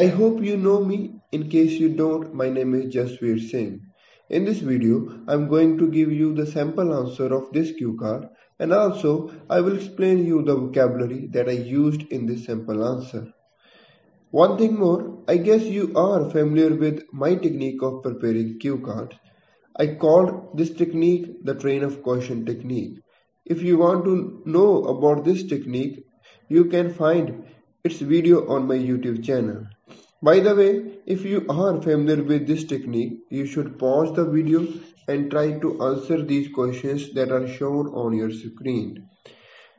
I hope you know me. In case you don't, my name is Jasveer Singh. In this video, I am going to give you the sample answer of this cue card and also I will explain you the vocabulary that I used in this sample answer. One thing more, I guess you are familiar with my technique of preparing cue cards. I called this technique the train of caution technique. If you want to know about this technique, you can find its video on my YouTube channel. By the way, if you are familiar with this technique, you should pause the video and try to answer these questions that are shown on your screen.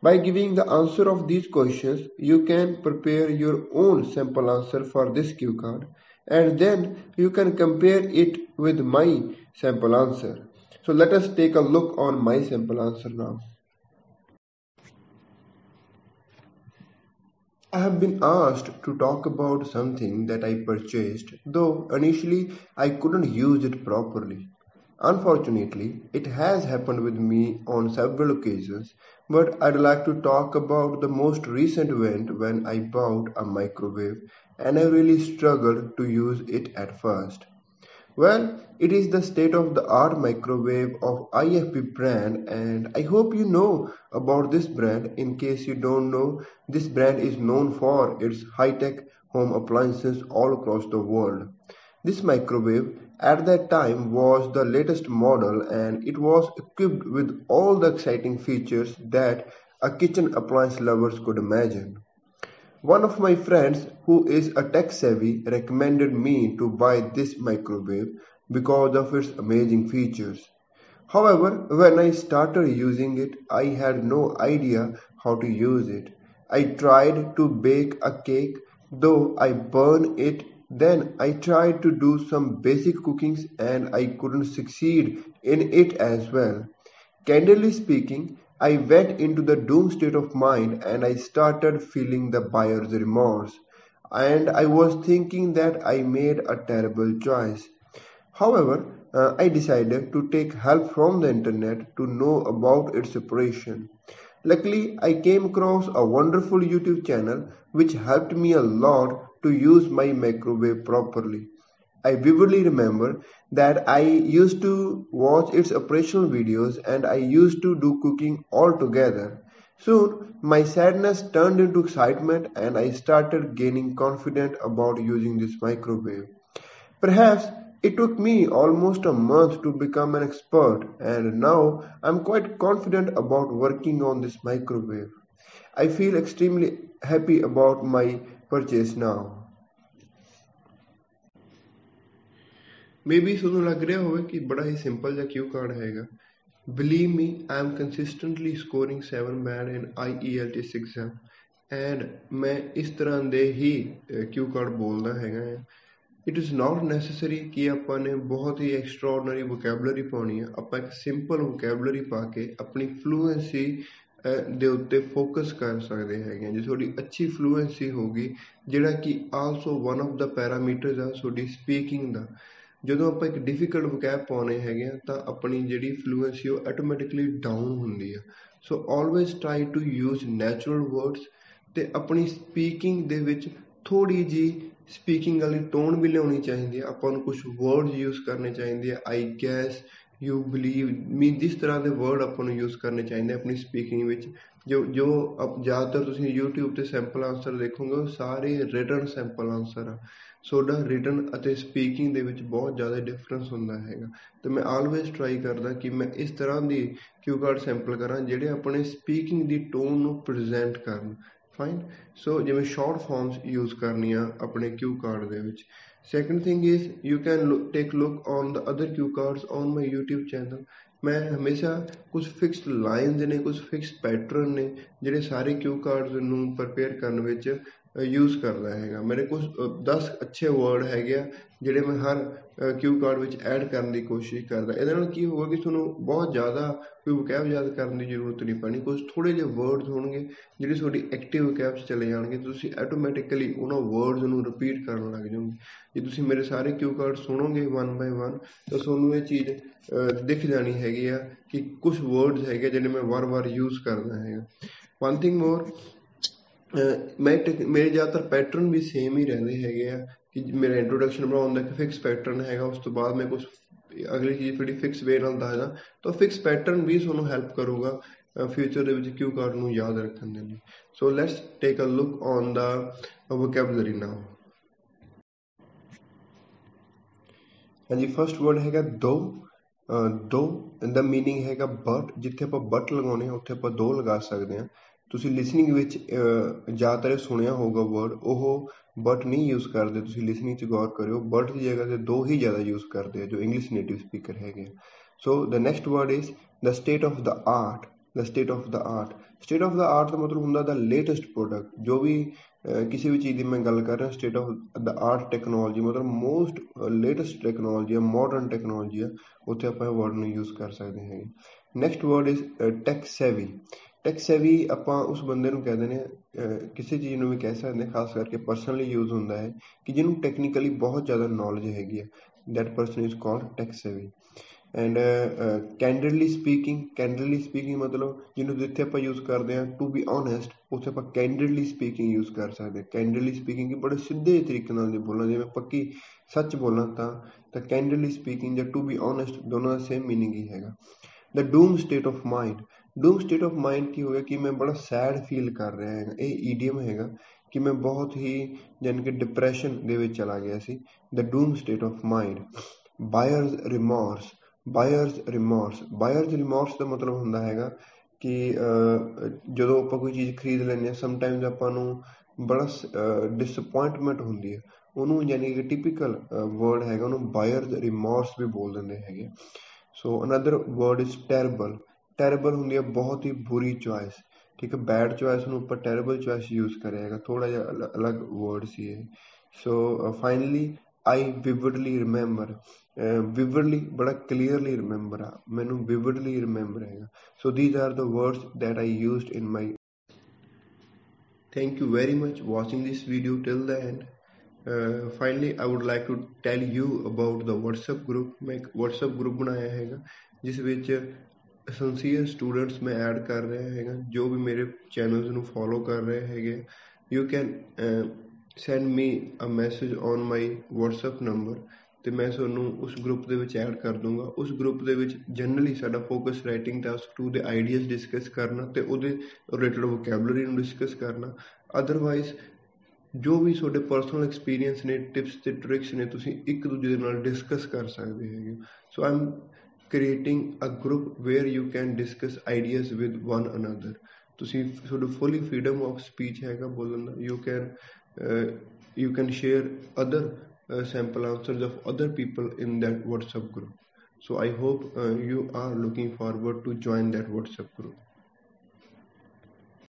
By giving the answer of these questions, you can prepare your own sample answer for this cue card and then you can compare it with my sample answer. So let us take a look on my sample answer now. I have been asked to talk about something that I purchased, though initially I couldn't use it properly. Unfortunately, it has happened with me on several occasions, but I'd like to talk about the most recent event when I bought a microwave and I really struggled to use it at first. Well, it is the state of the art microwave of IFP brand and I hope you know about this brand. In case you don't know, this brand is known for its high-tech home appliances all across the world. This microwave at that time was the latest model and it was equipped with all the exciting features that a kitchen appliance lovers could imagine. One of my friends who is a tech savvy recommended me to buy this microwave because of its amazing features. However, when I started using it, I had no idea how to use it. I tried to bake a cake, though I burned it. Then I tried to do some basic cookings and I couldn't succeed in it as well. Candidly speaking, I went into the doom state of mind and I started feeling the buyer's remorse. And I was thinking that I made a terrible choice. However, uh, I decided to take help from the internet to know about its operation. Luckily, I came across a wonderful YouTube channel which helped me a lot to use my microwave properly. I vividly remember that I used to watch its operational videos and I used to do cooking all together. Soon, my sadness turned into excitement and I started gaining confidence about using this microwave. Perhaps it took me almost a month to become an expert and now I'm quite confident about working on this microwave. I feel extremely happy about my purchase now. Maybe ਤੁਹਾਨੂੰ ਲੱਗ ਰਿਹਾ ਹੋਵੇ ਕਿ ਬੜਾ ਹੀ simple ਜਿਹਾ cue card ਹੈਗਾ believe me Aam consistently scoring 7 man in IELTS exam and ਮੈਂ ਇਸ ਤਰ੍ਹਾਂ ਦੇ ਹੀ ਕਿਊ ਕਾਰਡ ਬੋਲਦਾ ਹੈਗਾ ਹਾਂ ਇਟ ਇਜ਼ ਨਾਟ ਨੈਸੈਸਰੀ ਕਿ ਆਪਾਂ ਨੇ ਬਹੁਤ ਹੀ ਐਕਸਟਰਾਆਰਡਨਰੀ ਵੋਕੈਬਲਰੀ ਪਾਉਣੀ ਹੈ ਆਪਾਂ ਇੱਕ ਸਿੰਪਲ ਵੋਕੈਬਲਰੀ ਪਾ ਕੇ ਆਪਣੀ ਫਲੂਐਂਸੀ ਦੇ ਉੱਤੇ ਫੋਕਸ ਕਰ ਸਕਦੇ ਹੈਗੇ ਜੇ ਤੁਹਾਡੀ ਅੱਛੀ ਫਲੂਐਂਸੀ ਹੋਗੀ ਜਿਹੜਾ ਕਿ also one of the parameters ਆ ਤੁਹਾਡੀ ਸਪੀਕਿੰਗ ਦਾ ਜਦੋਂ ਆਪਾਂ ਇੱਕ ਡਿਫਿਕਲਟ ਵੋਕੈਬ ਪਾਉਨੇ ਹੈਗੇ ਆ ਤਾਂ ਆਪਣੀ ਜਿਹੜੀ ਫਲੂਐਂਸੀ ਉਹ ਆਟੋਮੈਟਿਕਲੀ ਡਾਊਨ ਹੁੰਦੀ ਆ so always try to use natural words ਤੇ ਆਪਣੀ ਸਪੀਕਿੰਗ ਦੇ ਵਿੱਚ ਥੋੜੀ ਜੀ ਸਪੀਕਿੰਗ ਵਾਲੀ ਟੋਨ ਵੀ ਲਿਆਉਣੀ ਚਾਹੀਦੀ ਆ ਆਪਾਂ ਨੂੰ ਕੁਝ ਵਰਡਸ ਯੂਜ਼ ਕਰਨੇ ਚਾਹੀਦੇ ਆ I guess you believe mean ਜਿਸ ਤਰ੍ਹਾਂ ਦੇ ਵਰਡ ਆਪਾਂ ਨੂੰ ਯੂਜ਼ ਕਰਨੇ ਚਾਹੀਦੇ ਆਪਣੀ ਸਪੀਕਿੰਗ ਵਿੱਚ ਜੋ ਜੋ ਆਪ ਜ਼ਿਆਦਾਤਰ ਤੁਸੀਂ YouTube ਤੇ ਸੈਂਪਲ ਆਨਸਰ ਦੇਖੋਗੇ ਉਹ ਸਾਰੇ ਰਿਟਨ ਸੈਂਪਲ ਆਨਸਰ ਆ ਸੋਡਾ ਰਿਟਨ ਅਤੇ ਸਪੀਕਿੰਗ ਦੇ ਵਿੱਚ ਬਹੁਤ ਜ਼ਿਆਦਾ ਡਿਫਰੈਂਸ ਹੁੰਦਾ ਹੈਗਾ ਤੇ ਮੈਂ ਆਲਵੇਸ ਟਰਾਈ ਕਰਦਾ ਕਿ ਮੈਂ ਇਸ ਤਰ੍ਹਾਂ ਦੀ ਕਿਊ ਕਾਰਡ ਸੈਂਪਲ ਕਰਾਂ ਜਿਹੜੇ ਆਪਣੇ ਸਪੀਕਿੰਗ ਦੀ ਟੋਨ ਨੂੰ ਪ੍ਰੈਜ਼ੈਂਟ ਕਰਨ ਫਾਈਨ ਸੋ ਜਿਵੇਂ ਸ਼ਾਰਟ ਫਾਰਮਸ ਯੂਜ਼ ਕਰਨੀਆਂ ਆਪਣੇ ਕਿਊ ਕਾਰਡ ਦੇ ਵਿੱਚ second thing is you can take look on the other cue cards on my YouTube channel ਮੈਂ ਹਮੇਸ਼ਾ ਕੁਝ ਫਿਕਸਡ ਲਾਈਨਸ ਨੇ ਕੁਝ ਫਿਕਸਡ ਪੈਟਰਨ ਨੇ ਜਿਹੜੇ ਸਾਰੇ ਕਿਊ ਕਾਰਡਸ ਨੂੰ ਪ੍ਰਪੇਅਰ ਕਰਨ ਵਿੱਚ ਯੂਜ਼ ਕਰਦਾ ਹੈਗਾ ਮੇਰੇ ਕੁਝ 10 ਅੱਛੇ ਵਰਡ ਹੈਗੇ ਆ ਜਿਹੜੇ ਮੈਂ ਹਰ ਕਿਊ ਕਾਰਡ ਵਿੱਚ ਐਡ ਕਰਨ ਦੀ ਕੋਸ਼ਿਸ਼ ਕਰਦਾ ਇਹਦੇ ਨਾਲ ਕੀ ਹੋਊਗਾ ਕਿ ਤੁਹਾਨੂੰ ਬਹੁਤ ਜ਼ਿਆਦਾ ਕੋਈ ਵਕੈਬ ਯਾਦ ਕਰਨ ਦੀ ਜ਼ਰੂਰਤ ਨਹੀਂ ਪੈਣੀ ਕੁਝ ਥੋੜੇ ਜਿਹੇ ਵਰਡਸ ਹੋਣਗੇ ਜਿਹੜੇ ਤੁਹਾਡੀ ਐਕਟਿਵ ਵਕੈਬਸ ਚਲੇ ਜਾਣਗੇ ਤੁਸੀਂ ਆਟੋਮੈਟਿਕਲੀ ਉਹਨਾਂ ਵਰਡਸ ਨੂੰ ਰਿਪੀਟ ਕਰਨ ਲੱਗ ਜਾਓਗੇ ਜੇ ਤੁਸੀਂ ਮੇਰੇ ਸਾਰੇ ਕਿਊ ਕਾਰਡ ਸੁਣੋਗੇ 1 ਬਾਈ 1 ਤਾਂ ਤੁਹਾਨੂੰ ਇਹ ਚੀਜ਼ ਦਿਖ ਜਾਣੀ ਹੈਗੀ ਆ ਕਿ ਕੁਝ ਵਰਡਸ ਹੈਗੇ ਜਿਹੜੇ ਮੈਂ ਵਾਰ-ਵਾਰ ਯੂਜ਼ ਕਰਦਾ ਹੈਗਾ ਵਨ ਥਿੰਗ ਮੋਰ ਮੈਂ ਟੈਕ ਮੇਰੇ ਜ਼ਿਆਦਾਤਰ ਪੈਟਰਨ ਵੀ ਸੇਮ ਹੀ ਰਹਿੰਦੇ ਹੈਗੇ ਆ ਕਿ ਮੇਰਾ ਇੰਟਰੋਡਕਸ਼ਨ ਬਣਾਉਣ ਦਾ ਇੱਕ ਫਿਕਸ ਪੈਟਰਨ ਹੈਗਾ ਉਸ ਤੋਂ ਬਾਅਦ ਮੈਂ ਕੁਝ ਅਗਲੀ ਚੀਜ਼ ਥੋੜੀ ਫਿਕਸ ਵੇ ਨਾਲ ਦੱਸਦਾ ਤਾਂ ਫਿਕਸ ਪੈਟਰਨ ਵੀ ਤੁਹਾਨੂੰ ਹੈਲਪ ਕਰੂਗਾ ਫਿਊਚਰ ਦੇ ਵਿੱਚ ਕਿਉ ਕਾਰਡ ਨੂੰ ਯਾਦ ਰੱਖਣ ਦੇ ਲਈ so let's take a look on the vocabulary now ਹਾਂਜੀ ਫਰਸਟ ਵਰਡ ਹੈਗਾ ਦੋ ਦੋ ਦਾ ਮੀਨਿੰਗ ਹੈਗਾ ਬਟ ਜਿੱਥੇ ਆਪਾਂ ਬਟ ਲਗਾਉਨੇ ਆ ਉੱਥੇ ਆਪਾਂ ਦੋ ਲਗਾ ਸਕਦੇ ਆ ਤੁਸੀਂ ਲਿਸਨਿੰਗ ਵਿੱਚ ਜ਼ਿਆਦਾਤਰ ਸੁਣਿਆ ਹੋਊਗਾ ਵਰਡ ਉਹ ਬਟ ਨਹੀਂ ਯੂਜ਼ ਕਰਦੇ ਤੁਸੀਂ ਲਿਸਨਿੰਗ 'ਚ ਗੌਰ ਕਰਿਓ ਬਟ ਦੀ ਜਗ੍ਹਾ ਤੇ ਦੋ ਹੀ ਜ਼ਿਆਦਾ ਯੂਜ਼ ਕਰਦੇ ਆ ਜੋ ਇੰਗਲਿਸ਼ ਨੇਟਿਵ ਸਪੀਕਰ ਹੈਗੇ so the next word is the state of the art the state of the art state of the art ਦਾ ਮਤਲਬ ਹੁੰਦਾ ਦਾ ਲੇਟੈਸਟ ਪ੍ਰੋਡਕਟ ਜੋ ਵੀ ਕਿਸੇ ਵੀ ਚੀਜ਼ ਦੀ ਮੈਂ ਗੱਲ ਕਰ ਰਿਹਾ state of the art technology ਮਤਲਬ ਮੋਸਟ ਲੇਟੈਸਟ ਟੈਕਨੋਲੋਜੀ ਆ ਮਾਡਰਨ ਟੈਕਨੋਲੋਜੀ ਆ ਉੱਥੇ ਆਪਾਂ ਇਹ ਵਰਡ ਨੂੰ ਯੂਜ਼ ਕਰ ਸਕਦੇ ਹਾਂ next word is tech savvy tech savvy ਆਪਾਂ ਉਸ ਬੰਦੇ ਨੂੰ ਕਹਿ ਦਿੰਦੇ ਆ ਕਿਸੇ ਚੀਜ਼ ਨੂੰ ਵੀ ਕਹਿ ਸਕਦੇ ਆ ਖਾਸ ਕਰਕੇ ਪਰਸਨਲੀ ਯੂਜ਼ ਹੁੰਦਾ ਹੈ ਕਿ ਜਿਹਨੂੰ ਟੈਕਨੀਕਲੀ ਬਹੁਤ ਜ਼ਿਆਦਾ ਨੌਲੇਜ ਹੈਗੀ ਹੈ that person is called tech savvy and candidly speaking candidly speaking ਮਤਲਬ ਜਿਹਨੂੰ ਜਿੱਥੇ ਆਪਾਂ ਯੂਜ਼ ਕਰਦੇ ਆ ਟੂ ਬੀ ਓਨੈਸਟ ਉੱਥੇ ਆਪਾਂ ਕੈਂਡਿਡਲੀ ਸਪੀਕਿੰਗ ਯੂਜ਼ ਕਰ ਸਕਦੇ ਆ ਕੈਂਡਿਡਲੀ ਸਪੀਕਿੰਗ ਇਹ ਬੜੇ ਸਿੱਧੇ ਤਰੀਕੇ ਨਾਲ ਜੇ ਬੋਲਾਂ ਜਿਵੇਂ ਪੱਕੀ ਸੱਚ ਬੋਲਾਂ ਤਾਂ ਤਾਂ ਕੈਂਡਿਡਲੀ ਸਪੀਕਿੰਗ ਜਾਂ ਟੂ ਬੀ ਓਨੈਸਟ ਦੋਨੋਂ ਦਾ ਸੇਮ मीनिंग ਹੀ ਹੈਗਾ the doom state of mind doom state of mind ਕੀ ਹੋਇਆ ਕਿ ਮੈਂ ਬੜਾ ਸੈਡ ਫੀਲ ਕਰ ਰਿਹਾ ਹਾਂ ਇਹ ਈਡੀਅਮ ਹੈਗਾ ਕਿ ਮੈਂ ਬਹੁਤ ਹੀ ਜਾਨ ਕਿ ਡਿਪਰੈਸ਼ਨ ਦੇ ਵਿੱਚ ਚਲਾ ਗਿਆ ਸੀ the doom state of mind buyer's remorse buyer's remorse buyer's remorse ਦਾ ਮਤਲਬ ਹੁੰਦਾ ਹੈਗਾ ਕਿ ਜਦੋਂ ਆਪਾਂ ਕੋਈ ਚੀਜ਼ ਖਰੀਦ ਲੈਂਦੇ ਹਾਂ ਸਮ ਟਾਈਮਸ ਆਪਾਂ ਨੂੰ ਬੜਾ ਡਿਸਪਾਇੰਟਮੈਂਟ ਹੁੰਦੀ ਹੈ ਉਹਨੂੰ ਯਾਨੀ ਕਿ ਟਿਪੀਕਲ ਵਰਡ ਹੈਗਾ ਉਹਨੂੰ ਬਾਇਰਸ ਰਿਮੋਰਸ ਵੀ ਬੋਲ ਦਿੰਦੇ ਹੈਗੇ so another word is terrible terrible ਹੁੰਦੀ ਹੈ ਬਹੁਤ ਹੀ ਬੁਰੀ ਚੁਆਇਸ ਠੀਕ ਹੈ ਬੈਡ ਚੁਆਇਸ ਨੂੰ ਉੱਪਰ ਟੈਰਬਲ ਚੁਆਇਸ ਯੂਜ਼ ਕਰਿਆ ਹੈਗਾ ਥੋੜਾ ਜਿਹਾ ਅਲੱਗ ਵਰਡ ਸੀ ਇਹ ਸੋ ਫਾਈਨਲੀ ਆਈ ਵਿਵਡਲੀ ਰਿਮੈਂਬਰ ਵਿਵਡਲੀ ਬੜਾ ਕਲੀਅਰਲੀ ਰਿਮੈਂਬਰ ਆ ਮੈਨੂੰ ਵਿਵਡਲੀ ਰਿਮੈਂਬਰ ਹੈਗਾ so these are the words that I used in my Thank you very much watching this video till the end. Uh, finally i would like to tell you about the whatsapp group ਮੈਂ whatsapp group banaya hai ga jis vich sincere students main add kar ਮੈਂ hai ga jo bhi mere channels nu follow kar rahe hai ga you can uh, send me a message on my whatsapp number ਤੇ ਮੈਂ ਤੁਹਾਨੂੰ ਉਸ group ਦੇ ਵਿੱਚ add ਕਰ ਦੂੰਗਾ ਉਸ ਗਰੁੱਪ ਦੇ ਵਿੱਚ ਜਨਰਲੀ ਸਾਡਾ ਫੋਕਸ ਰਾਈਟਿੰਗ ਟਾਸਕ 2 ਦੇ ਆਈਡੀਆਜ਼ ਡਿਸਕਸ ਕਰਨਾ ਤੇ ਉਹਦੇ ਰਿਲੇਟਡ ਵੋਕੈਬਲਰੀ ਨੂੰ ਡਿਸਕਸ ਕਰਨਾ ਅਦਰਵਾਈਜ਼ ਜੋ ਵੀ ਤੁਹਾਡੇ ਪਰਸਨਲ ਐਕਸਪੀਰੀਅੰਸ ਨੇ ਟਿਪਸ ਤੇ ਟ੍ਰਿਕਸ ਨੇ ਤੁਸੀਂ ਇੱਕ ਦੂਜੇ ਦੇ ਨਾਲ ਡਿਸਕਸ ਕਰ ਸਕਦੇ ਹੈਗੇ so um creating a group where you can discuss ideas with one another ਤੁਸੀਂ ਤੁਹਾਡਾ ਫੁੱਲੀ ਫ੍ਰੀडम ਆਫ ਸਪੀਚ ਹੈਗਾ ਬੋਲਣ ਦਾ you can you can share other sample answers of other people in that WhatsApp group so i hope uh, you are looking forward to join that whatsapp group